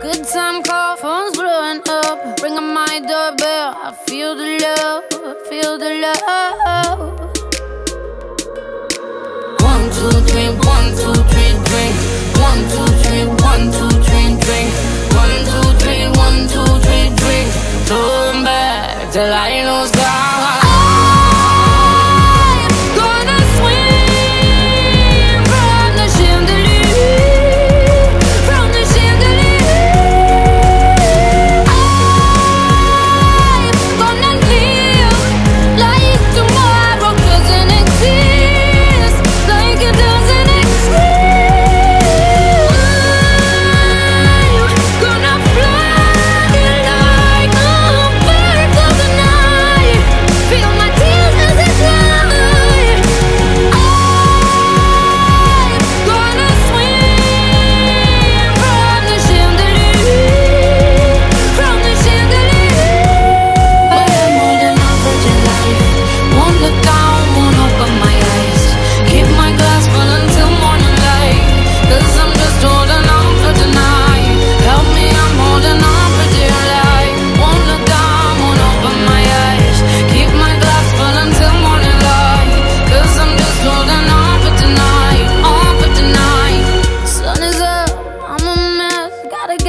time call, phone's blowing up. Ringing my doorbell. I feel the love, I feel the love. One, two, three, one, two, three, drink. One, two, three, one, two, three, drink. One, two, three, one, two, three, back till I lose God.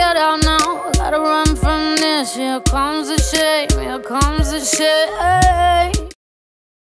Get out now. Gotta run from this. Here comes the shame, here comes the shame.